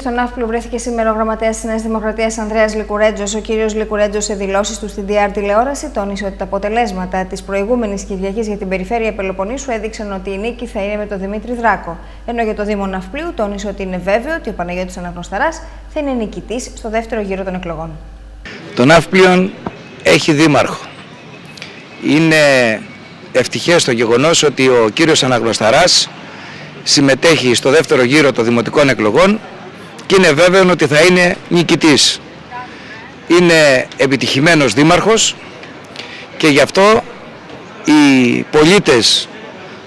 Στον Ναύπλου βρέθηκε σήμερα ο γραμματέας της Νέας Δημοκρατίας Ανδρέας Λικουρέτζο. Ο κύριος Λικουρέτζο, σε δηλώσεις του στην DR τηλεόραση, τόνισε ότι τα αποτελέσματα της προηγούμενης Κυριακής για την περιφέρεια Πελοποννήσου έδειξαν ότι η νίκη θα είναι με τον Δημήτρη Δράκο. Ενώ για το Δήμο Ναυπλίου τόνισε ότι είναι βέβαιο ότι ο Παναγιώτης Αναγνωσταράς θα είναι νικητής στο δεύτερο γύρο των εκλογών. Το Ναύπλιον έχει δήμαρχο. Είναι ευτυχές το γεγονός ότι ο κύριος Αναγνωσταράς συμμετέχει στο δεύτερο γύρο των δημοτικών εκλογών και είναι βέβαιο ότι θα είναι νικητής. Είναι επιτυχημένος δήμαρχος και γι' αυτό οι πολίτες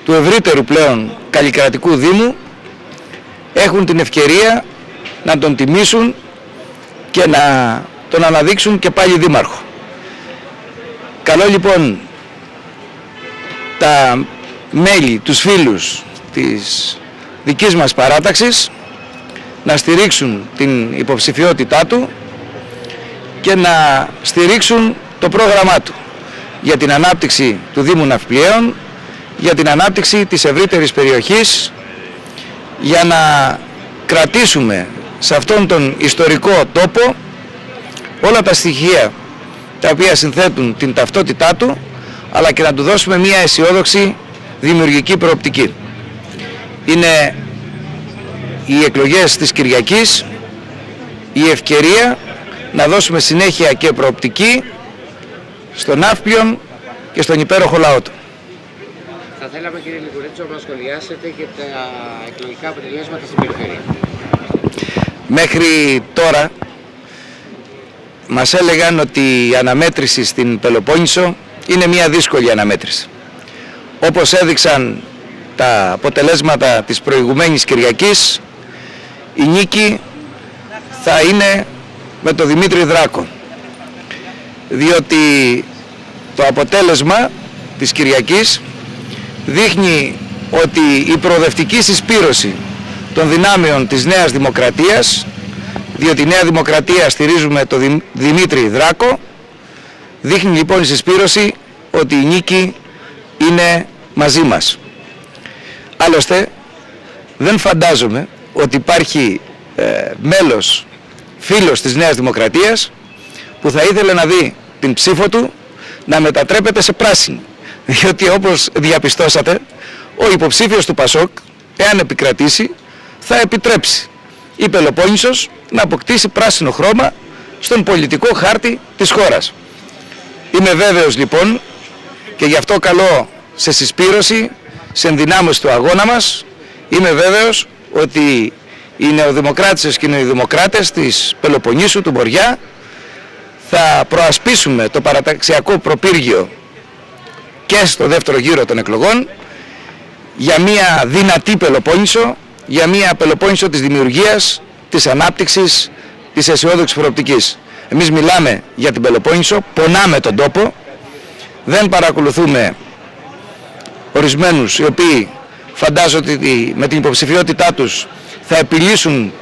του ευρύτερου πλέον καλλικρατικού δήμου έχουν την ευκαιρία να τον τιμήσουν και να τον αναδείξουν και πάλι δήμαρχο. Καλό λοιπόν τα μέλη, τους φίλους της δικής μας παράταξης να στηρίξουν την υποψηφιότητά του και να στηρίξουν το πρόγραμμά του για την ανάπτυξη του Δήμου Ναυπλιαίων, για την ανάπτυξη της ευρύτερης περιοχής, για να κρατήσουμε σε αυτόν τον ιστορικό τόπο όλα τα στοιχεία τα οποία συνθέτουν την ταυτότητά του, αλλά και να του δώσουμε μια αισιόδοξη δημιουργική προοπτική. Είναι οι εκλογές της Κυριακής η ευκαιρία να δώσουμε συνέχεια και προοπτική στον Ναύπλιον και στον υπέροχο λαό του. Θα θέλαμε κύριε Λιγουρέτσο να σχολιάσετε και τα εκλογικά αποτελέσματα στην περιφέρεια. Μέχρι τώρα μας έλεγαν ότι η αναμέτρηση στην Πελοπόννησο είναι μια δύσκολη αναμέτρηση. Όπως έδειξαν τα αποτελέσματα της προηγουμένης Κυριακής, η νίκη θα είναι με τον Δημήτρη Δράκο. Διότι το αποτέλεσμα της Κυριακής δείχνει ότι η προοδευτική συσπήρωση των δυνάμεων της Νέας Δημοκρατίας, διότι η Νέα Δημοκρατία στηρίζουμε τον Δημήτρη Δράκο, δείχνει λοιπόν η συσπήρωση ότι η νίκη είναι μαζί μας. Άλλωστε, δεν φαντάζομαι ότι υπάρχει ε, μέλος, φίλος της Νέας Δημοκρατίας που θα ήθελε να δει την ψήφο του να μετατρέπεται σε πράσινη. Διότι όπως διαπιστώσατε, ο υποψήφιος του Πασόκ, εάν επικρατήσει, θα επιτρέψει η Πελοπόννησος να αποκτήσει πράσινο χρώμα στον πολιτικό χάρτη της χώρας. Είμαι βέβαιος λοιπόν και γι' αυτό καλώ σε συσπήρωση, σε ενδυνάμωση του αγώνα μας, είμαι βέβαιος ότι οι νεοδημοκράτες και οι νεοδημοκράτες της Πελοποννήσου, του Μποριά, θα προασπίσουμε το παραταξιακό προπύργιο και στο δεύτερο γύρο των εκλογών για μια δυνατή Πελοπόννησο, για μια Πελοπόννησο της δημιουργίας, της ανάπτυξης, της αισιόδοξης προοπτικής. Εμείς μιλάμε για την Πελοπόννησο, πονάμε τον τόπο, δεν παρακολουθούμε ορισμένους οι οποίοι φαντάζονται ότι με την υποψηφιότητά τους θα επιλύσουν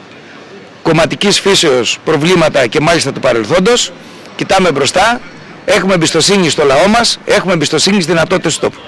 κομματικής φύσεως προβλήματα και μάλιστα του παρελθόντος. Κοιτάμε μπροστά, έχουμε εμπιστοσύνη στο λαό μας, έχουμε εμπιστοσύνη στις δυνατότητες του τόπου.